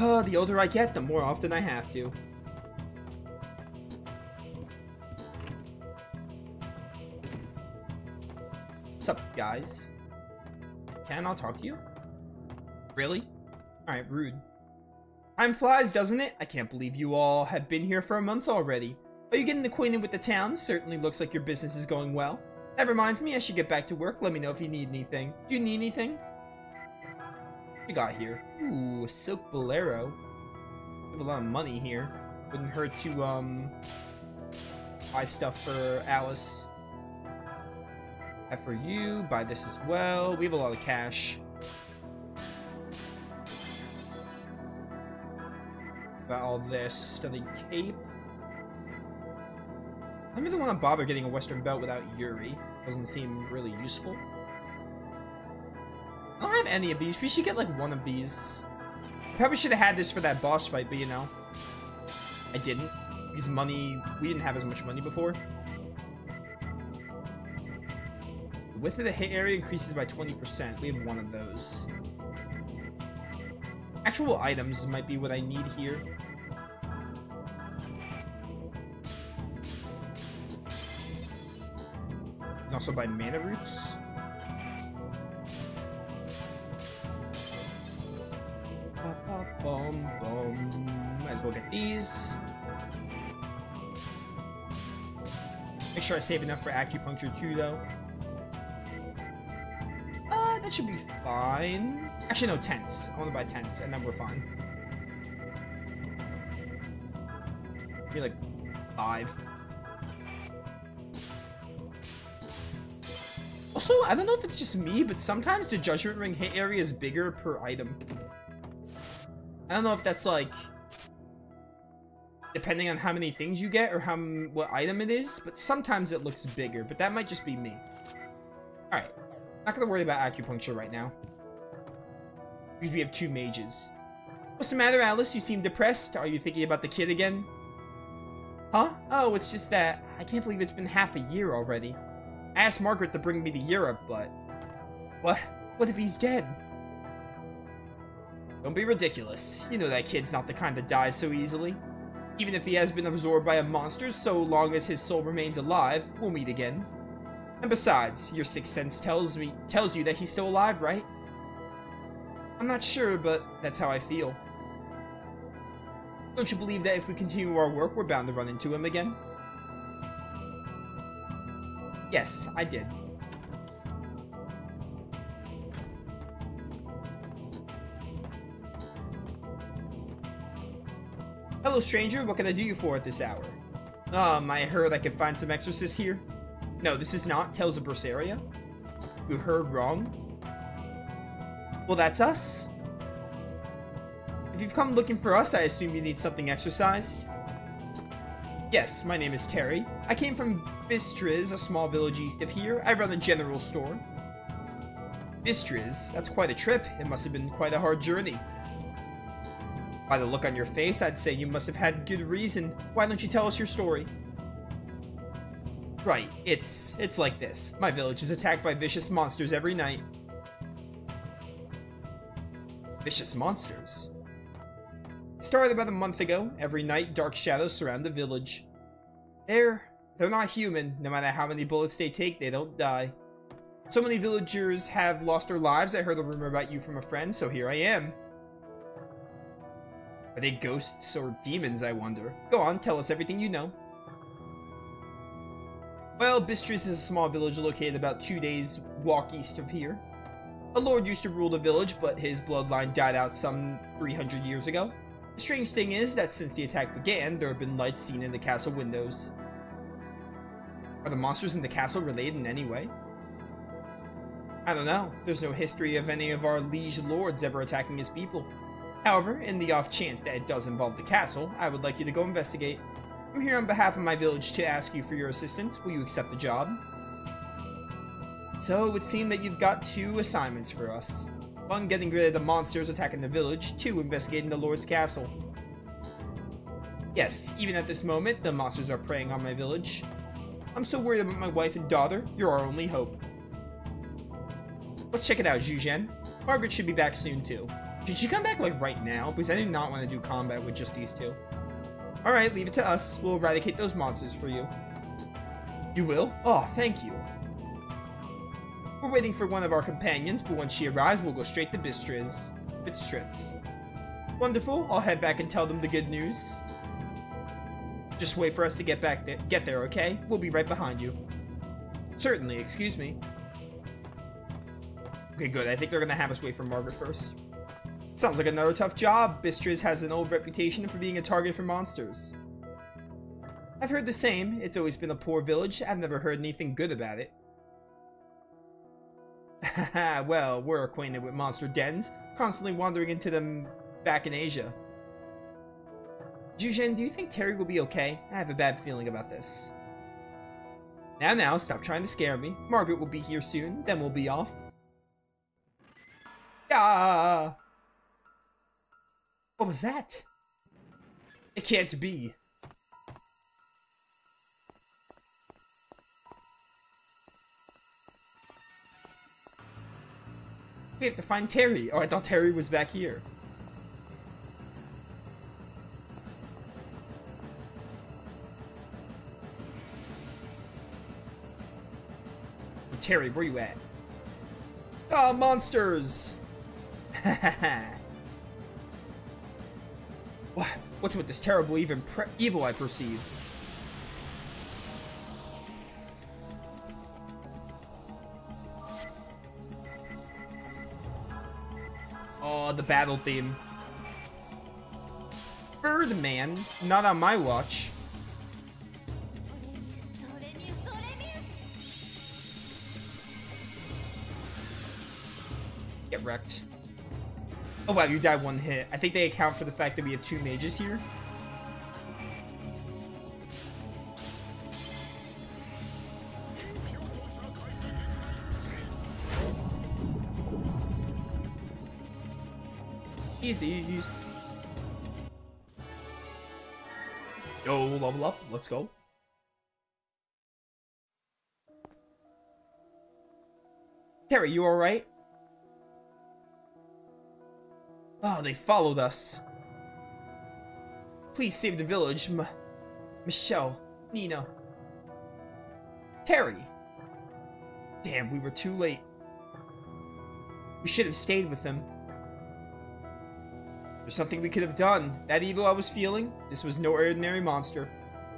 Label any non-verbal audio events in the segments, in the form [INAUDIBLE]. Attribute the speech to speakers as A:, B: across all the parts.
A: Uh, the older I get, the more often I have to. What's up, guys? Can I talk to you? Really? Alright, rude. Time flies, doesn't it? I can't believe you all have been here for a month already. Are you getting acquainted with the town? Certainly looks like your business is going well. That reminds me, I should get back to work. Let me know if you need anything. Do you need anything? You got here? Ooh, silk bolero. We have a lot of money here. Wouldn't hurt to, um, buy stuff for Alice. For you. Buy this as well. We have a lot of cash. About all this. Study cape. I don't really want to bother getting a western belt without Yuri. Doesn't seem really useful. Any of these. We should get like one of these. Probably should have had this for that boss fight, but you know. I didn't. Because money... We didn't have as much money before. Width of the hit area increases by 20%. We have one of those. Actual items might be what I need here. And also buy mana roots. As well get these. Make sure I save enough for acupuncture too, though. Uh, that should be fine. Actually, no, tents. I want to buy tents, and then we're fine. Maybe like five. Also, I don't know if it's just me, but sometimes the Judgment Ring hit area is bigger per item. I don't know if that's like depending on how many things you get or how what item it is, but sometimes it looks bigger, but that might just be me. All right, not gonna worry about acupuncture right now because we have two mages. What's the matter, Alice? You seem depressed. Are you thinking about the kid again? Huh? Oh, it's just that I can't believe it's been half a year already. I asked Margaret to bring me to Europe, but what? What if he's dead? Don't be ridiculous. You know that kid's not the kind that dies so easily. Even if he has been absorbed by a monster, so long as his soul remains alive, we'll meet again. And besides, your sixth sense tells me tells you that he's still alive, right? I'm not sure, but that's how I feel. Don't you believe that if we continue our work, we're bound to run into him again? Yes, I did. Hello, stranger. What can I do you for at this hour? Um, I heard I could find some exorcists here. No, this is not Tales of Berseria. You heard wrong. Well, that's us. If you've come looking for us, I assume you need something exorcised. Yes, my name is Terry. I came from Bistritz, a small village east of here. I run a general store. Bistritz? That's quite a trip. It must have been quite a hard journey. By the look on your face, I'd say you must have had good reason. Why don't you tell us your story? Right, it's it's like this. My village is attacked by vicious monsters every night. Vicious monsters? It started about a month ago. Every night, dark shadows surround the village. They're... they're not human. No matter how many bullets they take, they don't die. So many villagers have lost their lives. I heard a rumor about you from a friend, so here I am. Are they ghosts or demons, I wonder? Go on, tell us everything you know. Well, Bistritz is a small village located about two days' walk east of here. A lord used to rule the village, but his bloodline died out some 300 years ago. The strange thing is that since the attack began, there have been lights seen in the castle windows. Are the monsters in the castle related in any way? I don't know. There's no history of any of our liege lords ever attacking his people. However, in the off chance that it does involve the castle, I would like you to go investigate. I'm here on behalf of my village to ask you for your assistance. Will you accept the job? So, it would seem that you've got two assignments for us. One, getting rid of the monsters attacking the village. Two, investigating the Lord's castle. Yes, even at this moment, the monsters are preying on my village. I'm so worried about my wife and daughter. You're our only hope. Let's check it out, Zhuzhen. Margaret should be back soon, too. Should she come back, like, right now? Because I did not want to do combat with just these two. Alright, leave it to us. We'll eradicate those monsters for you. You will? Oh, thank you. We're waiting for one of our companions, but when she arrives, we'll go straight to Bistritz. Bistritz. Wonderful. I'll head back and tell them the good news. Just wait for us to get back there. Get there, okay? We'll be right behind you. Certainly. Excuse me. Okay, good. I think they're gonna have us wait for Margaret first. Sounds like another tough job. Bistritz has an old reputation for being a target for monsters. I've heard the same. It's always been a poor village. I've never heard anything good about it. [LAUGHS] well, we're acquainted with monster dens, constantly wandering into them back in Asia. Zhuzhen, do you think Terry will be okay? I have a bad feeling about this. Now, now, stop trying to scare me. Margaret will be here soon, then we'll be off. Ah! What was that? It can't be. We have to find Terry. Oh, I thought Terry was back here. Terry, where you at? Ah, oh, monsters! [LAUGHS] what? What's with this terrible even evil I perceive? Oh, the battle theme. Birdman, not on my watch. Get wrecked. Oh wow, you died one hit. I think they account for the fact that we have two mages here. Easy. Yo, level up. Let's go. Terry, you alright? Oh, they followed us. Please save the village. M Michelle, Nina. Terry. Damn, we were too late. We should have stayed with them. There's something we could have done. That evil I was feeling, this was no ordinary monster.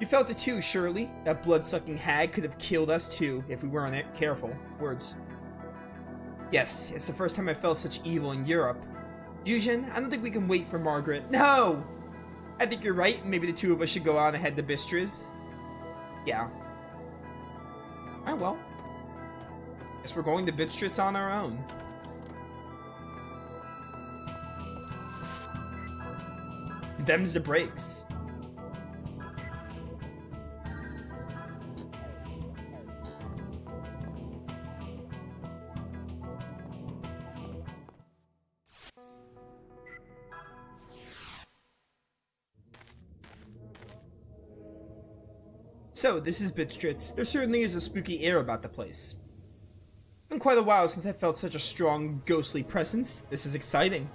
A: You felt it too, surely? That blood-sucking hag could have killed us too, if we weren't careful. Words. Yes, it's the first time I felt such evil in Europe. Zhuzhen, I don't think we can wait for Margaret. No! I think you're right. Maybe the two of us should go on ahead to Bistritz. Yeah. Alright, well. Guess we're going to Bistritz on our own. Them's the breaks. So, this is Bistritz. There certainly is a spooky air about the place. Been quite a while since I felt such a strong, ghostly presence. This is exciting.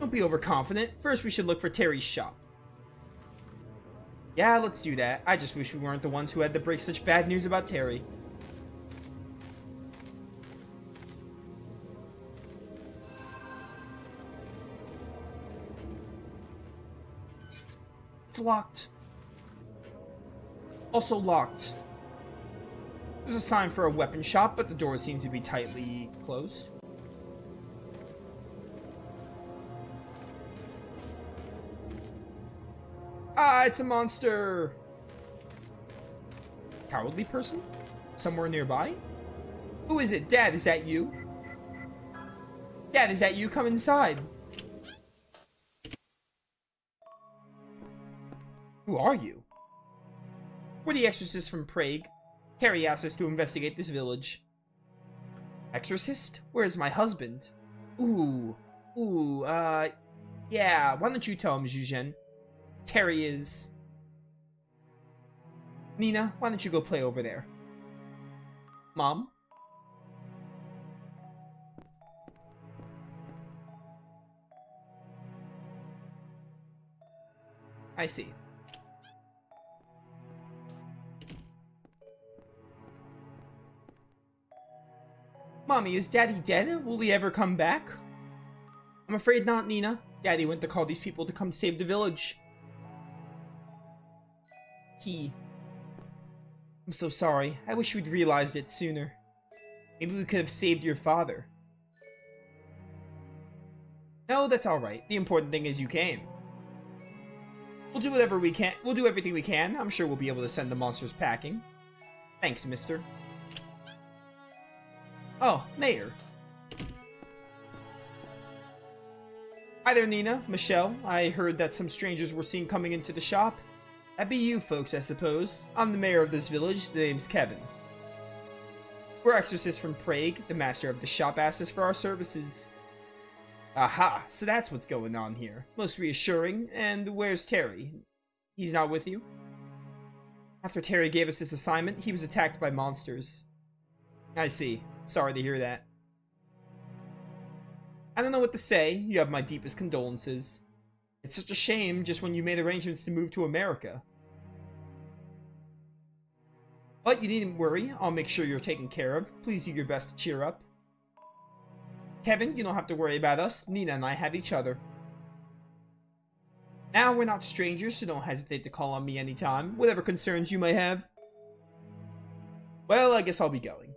A: Don't be overconfident. First, we should look for Terry's shop. Yeah, let's do that. I just wish we weren't the ones who had to break such bad news about Terry. It's locked. Also locked. There's a sign for a weapon shop, but the door seems to be tightly closed. Ah, it's a monster! Cowardly person? Somewhere nearby? Who is it? Dad, is that you? Dad, is that you? Come inside. Who are you? the exorcists from Prague Terry asks us to investigate this village. Exorcist? Where's my husband? Ooh, ooh, uh, yeah, why don't you tell him, Zhuzhen? Terry is... Nina, why don't you go play over there? Mom? I see. Mommy, is Daddy dead? Will he ever come back? I'm afraid not, Nina. Daddy went to call these people to come save the village. He. I'm so sorry. I wish we'd realized it sooner. Maybe we could have saved your father. No, that's alright. The important thing is you came. We'll do whatever we can. We'll do everything we can. I'm sure we'll be able to send the monsters packing. Thanks, mister. Oh, Mayor. Hi there, Nina. Michelle. I heard that some strangers were seen coming into the shop. That'd be you folks, I suppose. I'm the mayor of this village. The name's Kevin. We're exorcists from Prague. The master of the shop asked us for our services. Aha, so that's what's going on here. Most reassuring. And where's Terry? He's not with you? After Terry gave us this assignment, he was attacked by monsters. I see. Sorry to hear that. I don't know what to say. You have my deepest condolences. It's such a shame just when you made arrangements to move to America. But you needn't worry. I'll make sure you're taken care of. Please do your best to cheer up. Kevin, you don't have to worry about us. Nina and I have each other. Now, we're not strangers, so don't hesitate to call on me anytime. Whatever concerns you may have. Well, I guess I'll be going.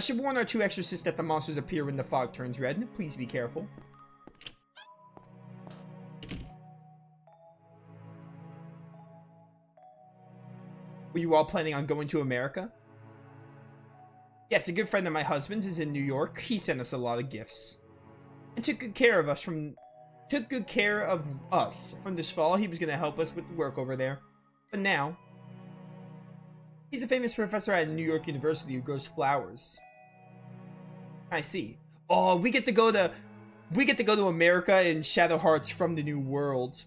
A: I should warn our two exorcists that the monsters appear when the fog turns red. Please be careful. Were you all planning on going to America? Yes, a good friend of my husband's is in New York. He sent us a lot of gifts. And took good care of us from... Took good care of us. From this fall, he was going to help us with the work over there. But now... He's a famous professor at New York University who grows flowers. I see. Oh, we get to go to... We get to go to America in Shadow Hearts from the New World.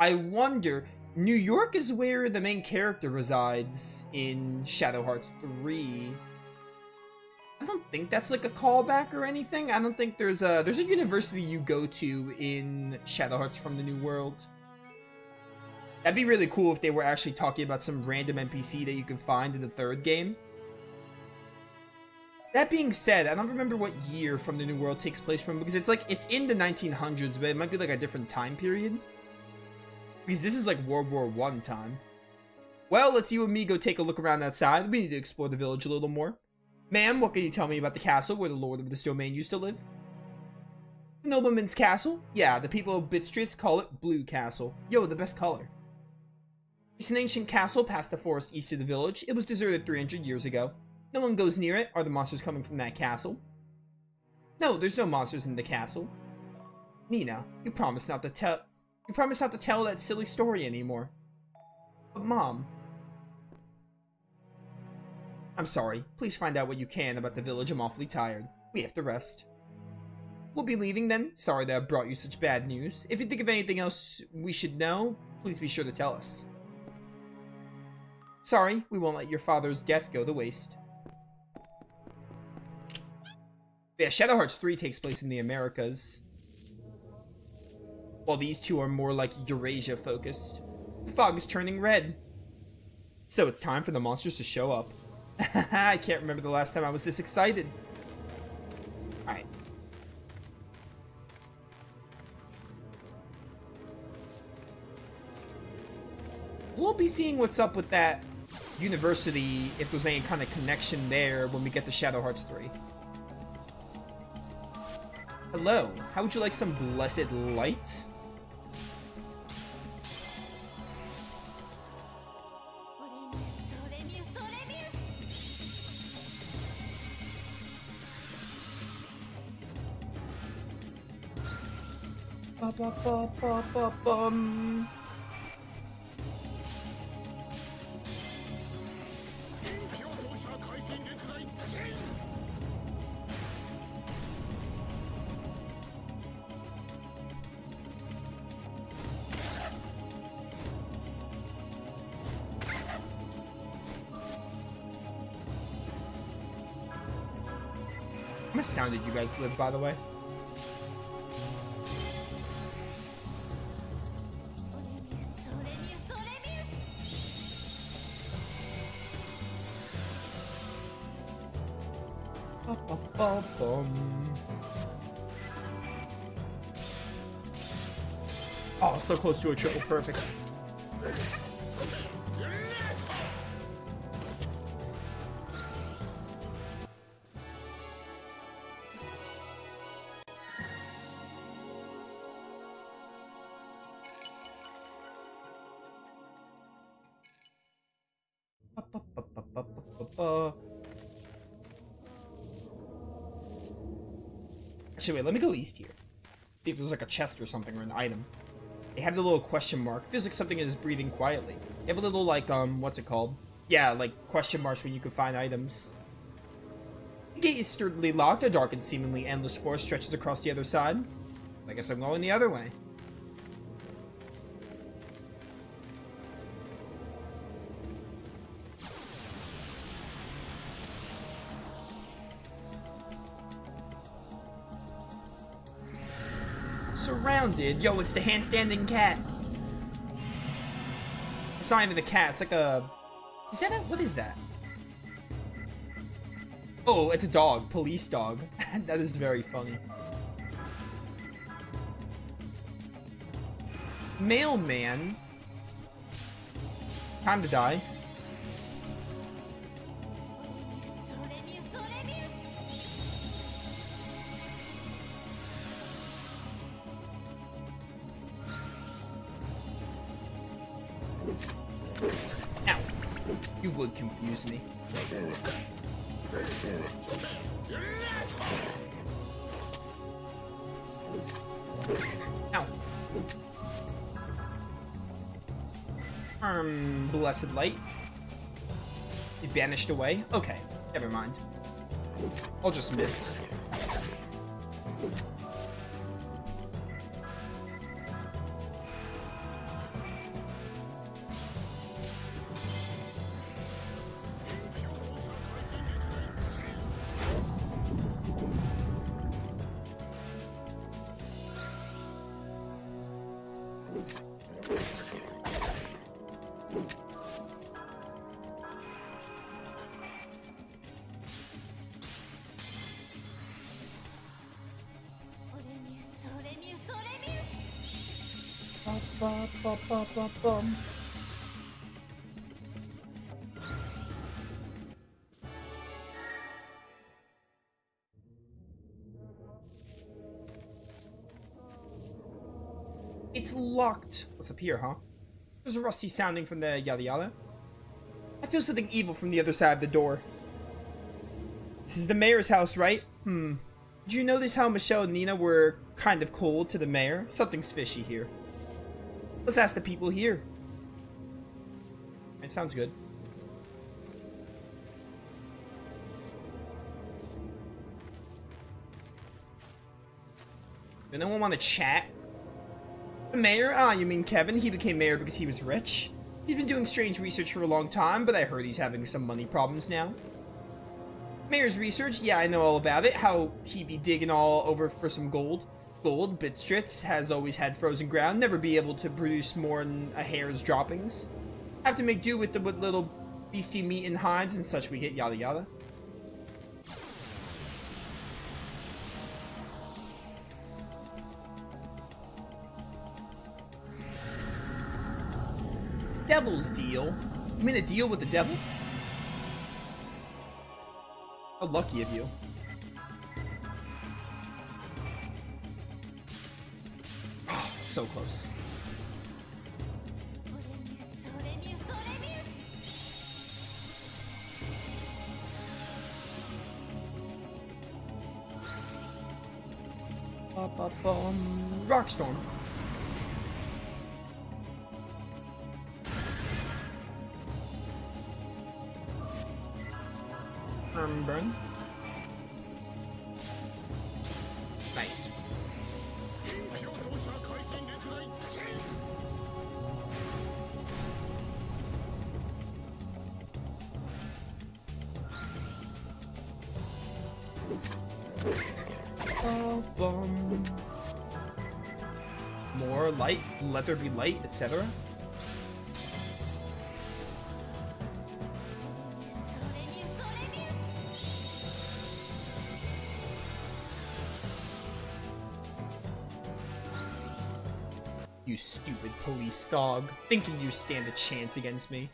A: I wonder... New York is where the main character resides in Shadow Hearts 3. I don't think that's like a callback or anything. I don't think there's a there's a university you go to in Shadow Hearts from the New World. That'd be really cool if they were actually talking about some random NPC that you can find in the third game. That being said, I don't remember what year From the New World takes place from because it's like it's in the 1900s, but it might be like a different time period. Because this is like World War One time. Well, let's you and me go take a look around outside. We need to explore the village a little more. Ma'am, what can you tell me about the castle where the lord of this domain used to live? The nobleman's castle? Yeah, the people of Bit call it Blue Castle. Yo, the best color. It's an ancient castle past the forest east of the village. It was deserted 300 years ago. No one goes near it. Are the monsters coming from that castle? No, there's no monsters in the castle. Nina, you promised not to tell you promised not to tell that silly story anymore. But Mom... I'm sorry. Please find out what you can about the village. I'm awfully tired. We have to rest. We'll be leaving then. Sorry that I brought you such bad news. If you think of anything else we should know, please be sure to tell us. Sorry, we won't let your father's death go to waste. Yeah, Shadow Hearts 3 takes place in the Americas. While these two are more like Eurasia focused. The fog is turning red. So it's time for the monsters to show up. [LAUGHS] I can't remember the last time I was this excited. Alright. We'll be seeing what's up with that university, if there's any kind of connection there when we get to Shadow Hearts 3. Hello, how would you like some blessed light? Ba, ba, ba, ba, ba, bum. I'm astounded you guys live, by the way. Oh, so close to a triple perfect. Actually, wait, let me go east here. See if there's like a chest or something or an item. They have a little question mark. Feels like something is breathing quietly. They have a little like, um, what's it called? Yeah, like question marks where you can find items. The gate is sturdily locked. A dark and seemingly endless forest stretches across the other side. I guess I'm going the other way. Surrounded. Yo, it's the handstanding cat. It's not even the cat. It's like a... Is that a... What is that? Oh, it's a dog. Police dog. [LAUGHS] that is very funny. Mailman. Time to die. Um, blessed light. It vanished away? Okay, never mind. I'll just miss. Ba, ba, ba, ba. It's locked. What's up here, huh? There's a rusty sounding from the yada yada. I feel something evil from the other side of the door. This is the mayor's house, right? Hmm. Did you notice how Michelle and Nina were kind of cold to the mayor? Something's fishy here. Let's ask the people here. It sounds good. Anyone want to chat? The mayor? Ah, you mean Kevin? He became mayor because he was rich? He's been doing strange research for a long time, but I heard he's having some money problems now. Mayor's research? Yeah, I know all about it. How he be digging all over for some gold. Gold, Bistritz, has always had frozen ground, never be able to produce more than a hair's droppings. Have to make do with the with little beastie meat and hides and such we get, yada yada. Devil's deal? You mean a deal with the devil? How lucky of you. So close. Ba-ba-bum. Rockstorm. Album. More light, let there be light, etc. You stupid police dog, thinking you stand a chance against me.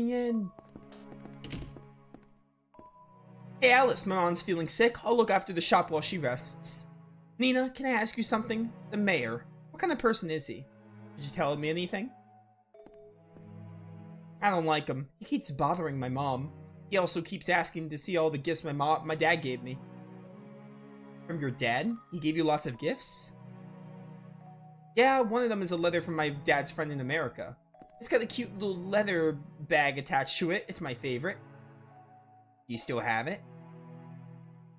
A: Me in. Hey Alice, my mom's feeling sick. I'll look after the shop while she rests. Nina, can I ask you something? The mayor. What kind of person is he? Did you tell me anything? I don't like him. He keeps bothering my mom. He also keeps asking to see all the gifts my mom, my dad gave me. From your dad? He gave you lots of gifts? Yeah, one of them is a letter from my dad's friend in America. It's got a cute little leather bag attached to it. It's my favorite. You still have it?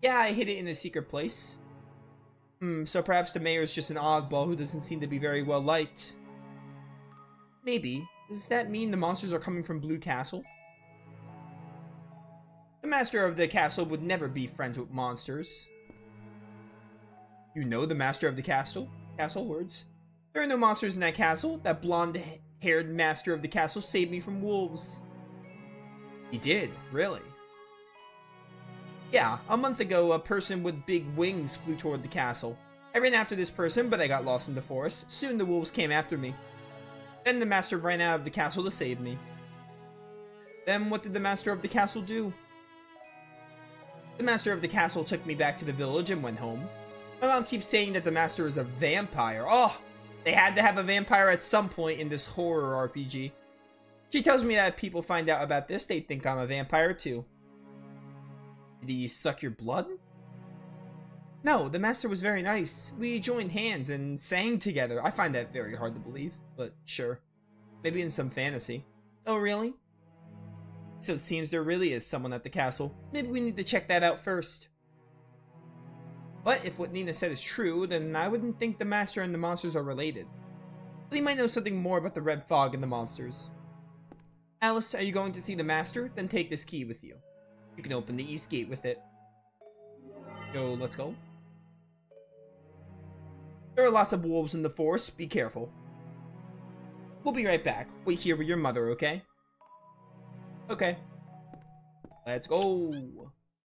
A: Yeah, I hid it in a secret place. Hmm, so perhaps the mayor's just an oddball who doesn't seem to be very well liked. Maybe. Does that mean the monsters are coming from Blue Castle? The master of the castle would never be friends with monsters. You know the master of the castle? Castle words. There are no monsters in that castle. That blonde-haired master of the castle saved me from wolves. He did, really? Yeah, a month ago, a person with big wings flew toward the castle. I ran after this person, but I got lost in the forest. Soon the wolves came after me. Then the master ran out of the castle to save me. Then what did the master of the castle do? The master of the castle took me back to the village and went home. My mom keeps saying that the master is a vampire. Oh, they had to have a vampire at some point in this horror RPG. She tells me that if people find out about this, they think I'm a vampire too. Did he suck your blood? No, the master was very nice. We joined hands and sang together. I find that very hard to believe, but sure. Maybe in some fantasy. Oh, really? So it seems there really is someone at the castle. Maybe we need to check that out first. But if what Nina said is true, then I wouldn't think the master and the monsters are related. But he might know something more about the red fog and the monsters. Alice, are you going to see the master? Then take this key with you. You can open the east gate with it. Yo, let's go. There are lots of wolves in the forest. Be careful. We'll be right back. Wait here with your mother, okay? Okay. Let's go.